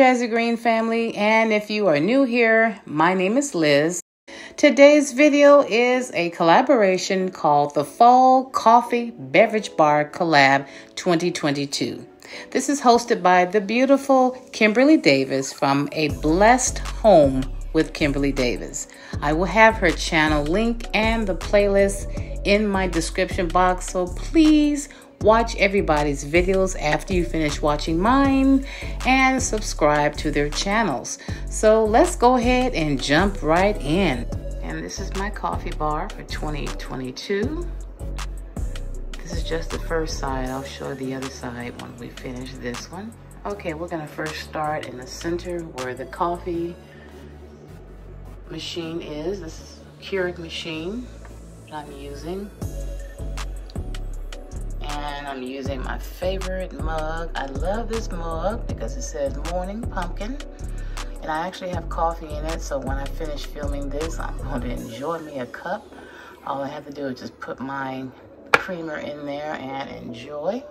Jazigreen family, and if you are new here, my name is Liz. Today's video is a collaboration called the Fall Coffee Beverage Bar Collab 2022. This is hosted by the beautiful Kimberly Davis from A Blessed Home with Kimberly Davis. I will have her channel link and the playlist in my description box, so please watch everybody's videos after you finish watching mine and subscribe to their channels. So let's go ahead and jump right in. And this is my coffee bar for 2022. This is just the first side. I'll show the other side when we finish this one. Okay, we're gonna first start in the center where the coffee machine is. This is Keurig machine that I'm using. I'm using my favorite mug. I love this mug because it says morning pumpkin. And I actually have coffee in it, so when I finish filming this, I'm going to enjoy me a cup. All I have to do is just put my creamer in there and enjoy.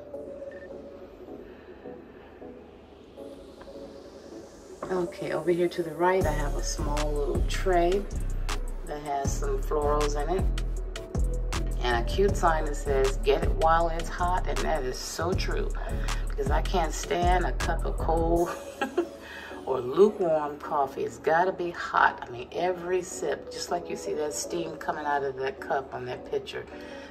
Okay, over here to the right, I have a small little tray that has some florals in it. And a cute sign that says, get it while it's hot. And that is so true because I can't stand a cup of cold or lukewarm coffee. It's gotta be hot. I mean, every sip, just like you see that steam coming out of that cup on that picture.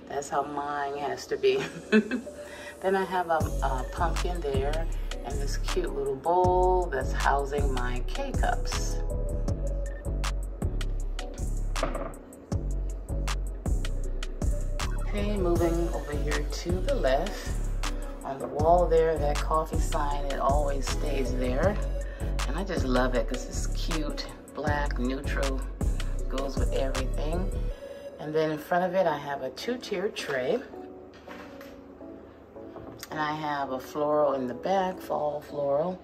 That's how mine has to be. then I have a, a pumpkin there and this cute little bowl that's housing my K-cups. Okay, moving over here to the left. On the wall there, that coffee sign, it always stays there. And I just love it because it's cute, black, neutral, goes with everything. And then in front of it, I have a two-tier tray. And I have a floral in the back, fall floral.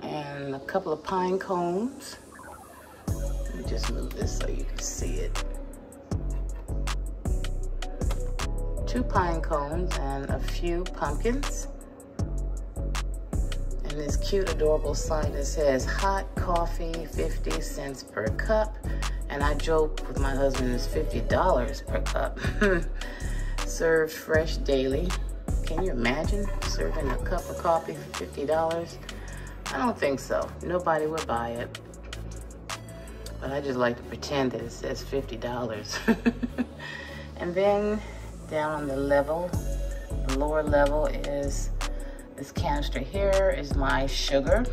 And a couple of pine cones. Let me just move this so you can see it. Two pine cones and a few pumpkins. And this cute, adorable sign that says hot coffee, 50 cents per cup. And I joke with my husband, it's $50 per cup. served fresh daily. Can you imagine serving a cup of coffee for $50? I don't think so. Nobody would buy it. But I just like to pretend that it says $50. and then down on the level, the lower level is this canister here is my sugar.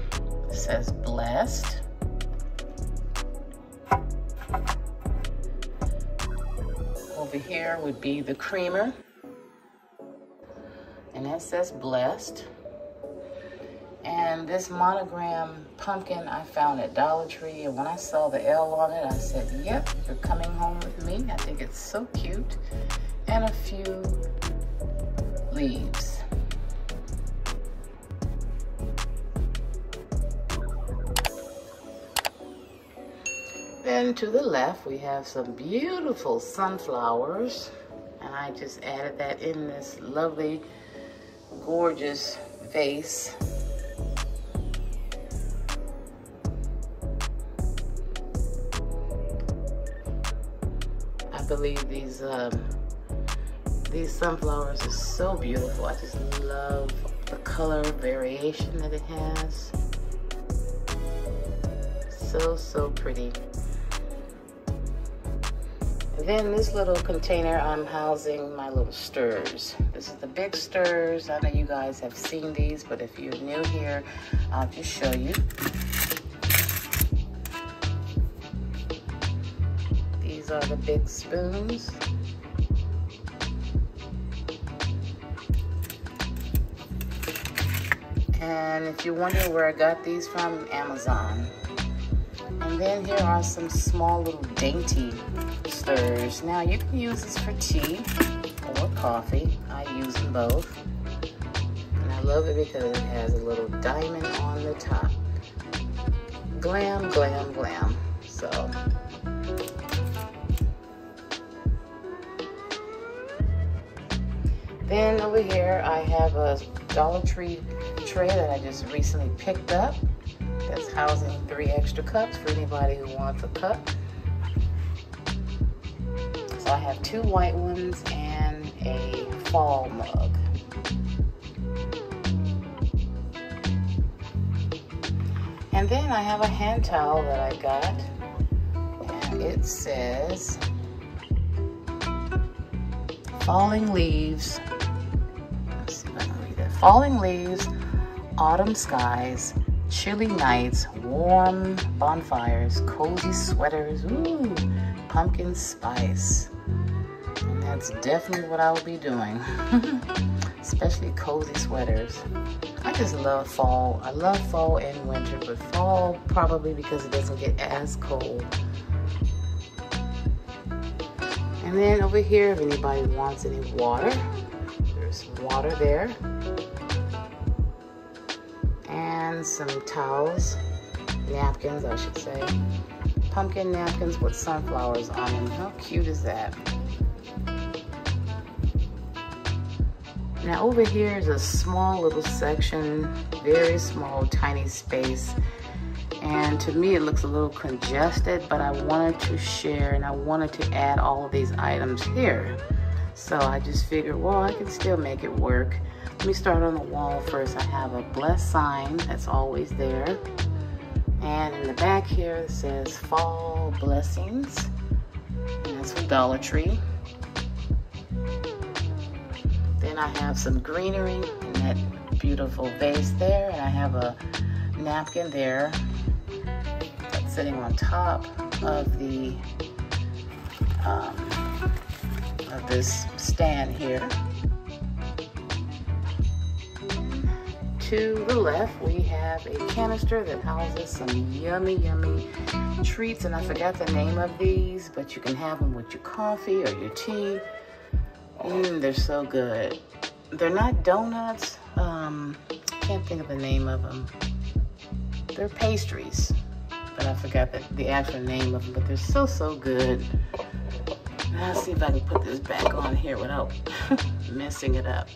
It says blessed. over here would be the creamer. And that says blessed. And this monogram pumpkin I found at Dollar Tree. And when I saw the L on it, I said, yep, you're coming home with me. I think it's so cute. And a few leaves. Then to the left, we have some beautiful sunflowers. And I just added that in this lovely, gorgeous vase. I believe these um, these sunflowers are so beautiful. I just love the color variation that it has. So, so pretty. Then this little container, I'm housing my little stirs. This is the big stirs. I know you guys have seen these, but if you're new here, I'll just show you. These are the big spoons. And if you're wondering where I got these from, Amazon. And then here are some small little dainty stirs. Now you can use this for tea or coffee. I use them both. And I love it because it has a little diamond on the top. Glam, glam, glam. So. Then over here I have a Dollar Tree tray that I just recently picked up. That's housing three extra cups for anybody who wants a cup. So I have two white ones and a fall mug. And then I have a hand towel that I got. And it says Falling Leaves. Falling Leaves, Autumn Skies, Chilly Nights, Warm Bonfires, Cozy Sweaters, ooh, Pumpkin Spice. And that's definitely what I will be doing. Especially cozy sweaters. I just love fall. I love fall and winter, but fall probably because it doesn't get as cold. And then over here, if anybody wants any water, there's water there. And some towels, napkins, I should say. Pumpkin napkins with sunflowers on them. How cute is that? Now over here is a small little section, very small, tiny space. And to me, it looks a little congested, but I wanted to share and I wanted to add all of these items here. So I just figured, well, I can still make it work. Let me start on the wall first. I have a blessed sign that's always there. And in the back here, it says Fall Blessings. And that's from Dollar Tree. Then I have some greenery in that beautiful vase there. And I have a napkin there that's sitting on top of the um, of this stand here. To the left, we have a canister that houses some yummy, yummy treats. And I forgot the name of these, but you can have them with your coffee or your tea. Mmm, they're so good. They're not donuts. Um, can't think of the name of them. They're pastries, but I forgot the, the actual name of them. But they're so, so good. Let's see if I can put this back on here without messing it up.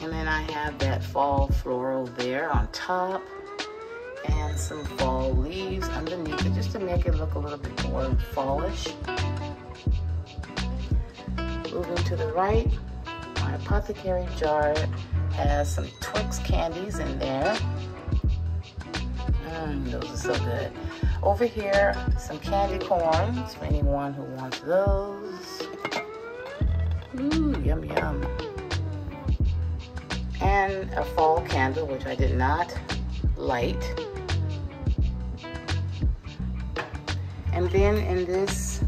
And then I have that fall floral there on top and some fall leaves underneath it just to make it look a little bit more fallish. Moving to the right, my apothecary jar has some Twix candies in there. Mmm, those are so good. Over here, some candy corns for anyone who wants those. Ooh, yum yum. And a fall candle, which I did not light. And then in this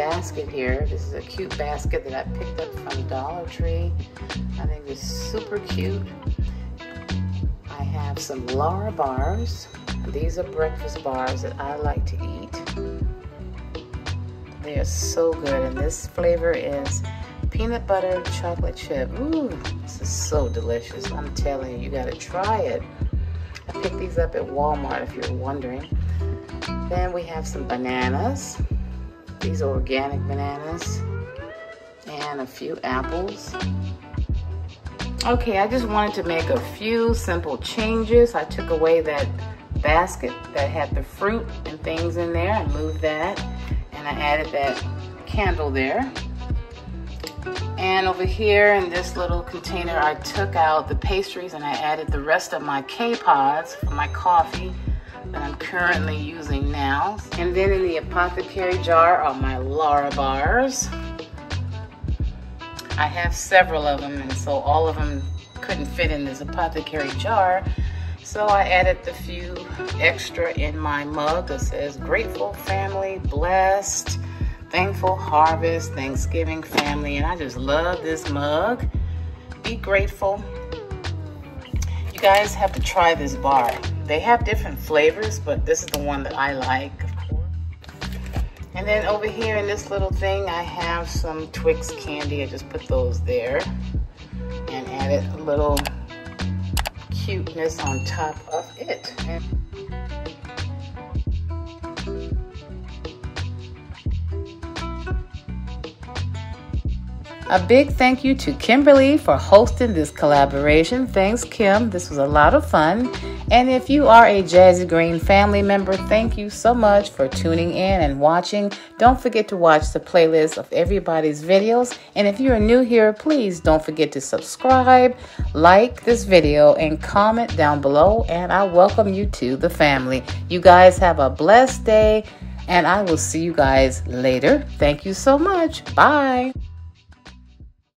basket here. This is a cute basket that I picked up from Dollar Tree. I think it's super cute. I have some Larabars. These are breakfast bars that I like to eat. They are so good, and this flavor is peanut butter chocolate chip. Ooh, this is so delicious. I'm telling you, you gotta try it. I picked these up at Walmart if you're wondering. Then we have some bananas. These are organic bananas and a few apples. Okay, I just wanted to make a few simple changes. I took away that basket that had the fruit and things in there and moved that. And I added that candle there. And over here in this little container, I took out the pastries and I added the rest of my K-Pods for my coffee that I'm currently using now. And then in the apothecary jar are my Larabars. I have several of them and so all of them couldn't fit in this apothecary jar. So I added the few extra in my mug that says grateful family, blessed, thankful harvest, Thanksgiving family. And I just love this mug. Be grateful. You guys have to try this bar. They have different flavors, but this is the one that I like, And then over here in this little thing, I have some Twix candy. I just put those there and added a little cuteness on top of it. And A big thank you to Kimberly for hosting this collaboration. Thanks, Kim. This was a lot of fun. And if you are a Jazigreen family member, thank you so much for tuning in and watching. Don't forget to watch the playlist of everybody's videos. And if you are new here, please don't forget to subscribe, like this video, and comment down below. And I welcome you to the family. You guys have a blessed day, and I will see you guys later. Thank you so much. Bye.